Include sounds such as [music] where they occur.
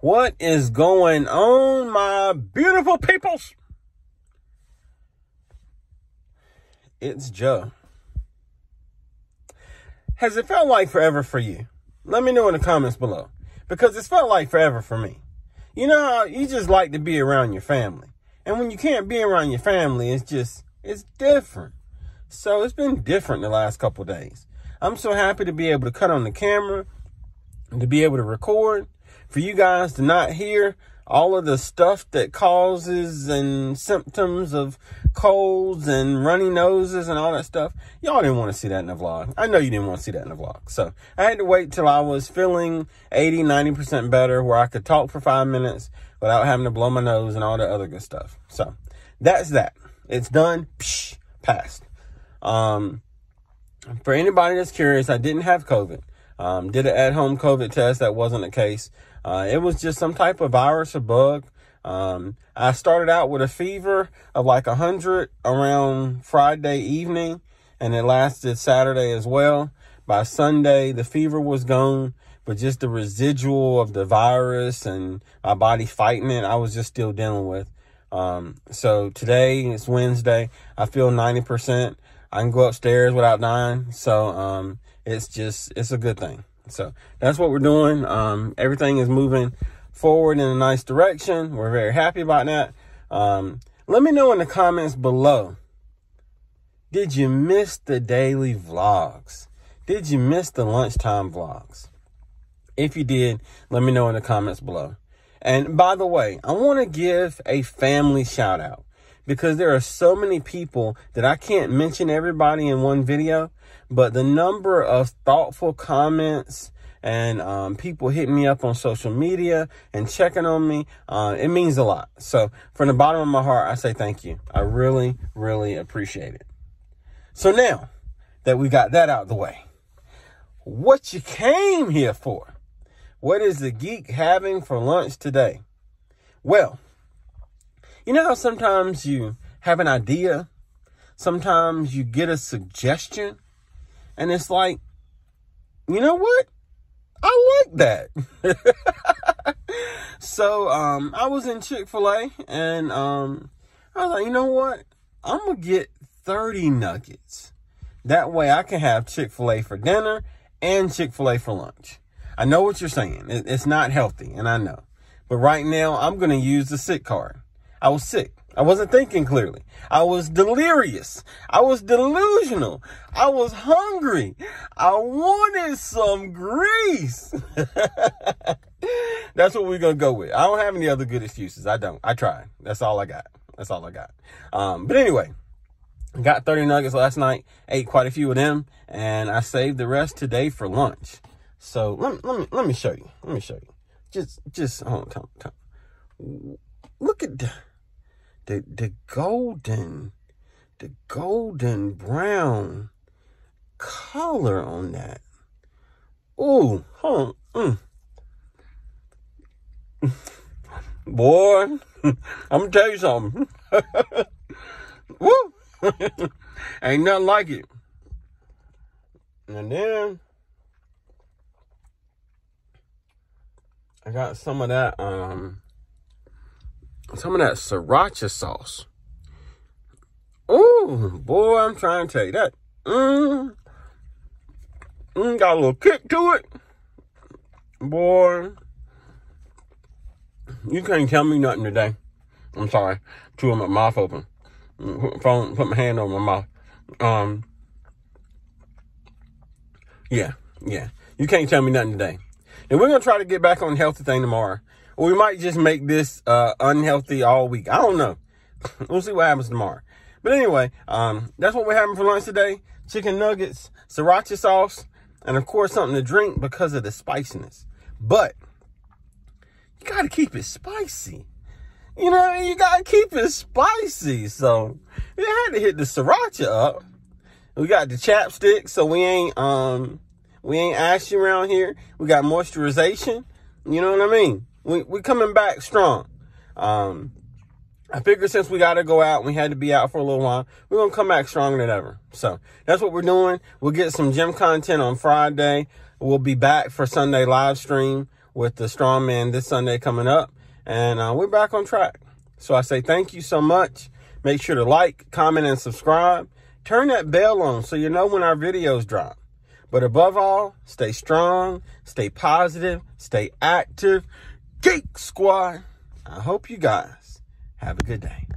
What is going on, my beautiful peoples? It's Joe. Has it felt like forever for you? Let me know in the comments below. Because it's felt like forever for me. You know, you just like to be around your family. And when you can't be around your family, it's just, it's different. So it's been different the last couple days. I'm so happy to be able to cut on the camera, to be able to record, for you guys to not hear all of the stuff that causes and symptoms of colds and runny noses and all that stuff. Y'all didn't want to see that in the vlog. I know you didn't want to see that in the vlog. So I had to wait till I was feeling 80, 90% better where I could talk for five minutes without having to blow my nose and all that other good stuff. So that's that. It's done. Psh, passed. Um, for anybody that's curious, I didn't have COVID. Um, did an at-home COVID test. That wasn't the case. Uh, it was just some type of virus or bug. Um, I started out with a fever of like 100 around Friday evening, and it lasted Saturday as well. By Sunday, the fever was gone, but just the residual of the virus and my body fighting it, I was just still dealing with. Um, so today it's Wednesday. I feel 90%. I can go upstairs without dying. So, um, it's just, it's a good thing. So that's what we're doing. Um, everything is moving forward in a nice direction. We're very happy about that. Um, let me know in the comments below. Did you miss the daily vlogs? Did you miss the lunchtime vlogs? If you did, let me know in the comments below. And by the way, I want to give a family shout out because there are so many people that I can't mention everybody in one video, but the number of thoughtful comments and um, people hitting me up on social media and checking on me, uh, it means a lot. So from the bottom of my heart, I say thank you. I really, really appreciate it. So now that we got that out of the way, what you came here for? What is the geek having for lunch today? Well, you know how sometimes you have an idea, sometimes you get a suggestion, and it's like, you know what? I like that. [laughs] so um, I was in Chick fil A and um, I was like, you know what? I'm going to get 30 nuggets. That way I can have Chick fil A for dinner and Chick fil A for lunch. I know what you're saying. It's not healthy, and I know. But right now, I'm going to use the sick card. I was sick. I wasn't thinking clearly. I was delirious. I was delusional. I was hungry. I wanted some grease. [laughs] That's what we're going to go with. I don't have any other good excuses. I don't. I tried. That's all I got. That's all I got. Um, but anyway, got 30 nuggets last night, ate quite a few of them, and I saved the rest today for lunch. So let me, let me, let me show you. Let me show you. Just, just, hold on, come, come. Look at that the the golden the golden brown color on that. Ooh, on. Mm. [laughs] Boy, [laughs] I'm gonna tell you something. [laughs] Woo! Ain't nothing like it. And then I got some of that um some of that sriracha sauce. Oh, boy, I'm trying to tell you that. Mmm. Mm, got a little kick to it. Boy. You can't tell me nothing today. I'm sorry. Chewing my mouth open. Phone, put my hand on my mouth. Um. Yeah, yeah. You can't tell me nothing today. And we're going to try to get back on the healthy thing tomorrow. We might just make this uh, unhealthy all week. I don't know. [laughs] we'll see what happens tomorrow. But anyway, um, that's what we're having for lunch today. Chicken nuggets, sriracha sauce, and of course something to drink because of the spiciness. But you got to keep it spicy. You know, you got to keep it spicy. So we had to hit the sriracha up. We got the chapstick, so we ain't um we ain't ashy around here. We got moisturization. You know what I mean? We we coming back strong. Um, I figured since we got to go out, we had to be out for a little while. We're gonna come back stronger than ever. So that's what we're doing. We'll get some gym content on Friday. We'll be back for Sunday live stream. with the strongman this Sunday coming up. And uh, we're back on track. So I say thank you so much. Make sure to like, comment, and subscribe. Turn that bell on so you know when our videos drop. But above all, stay strong, stay positive, stay active. Geek Squad, I hope you guys have a good day.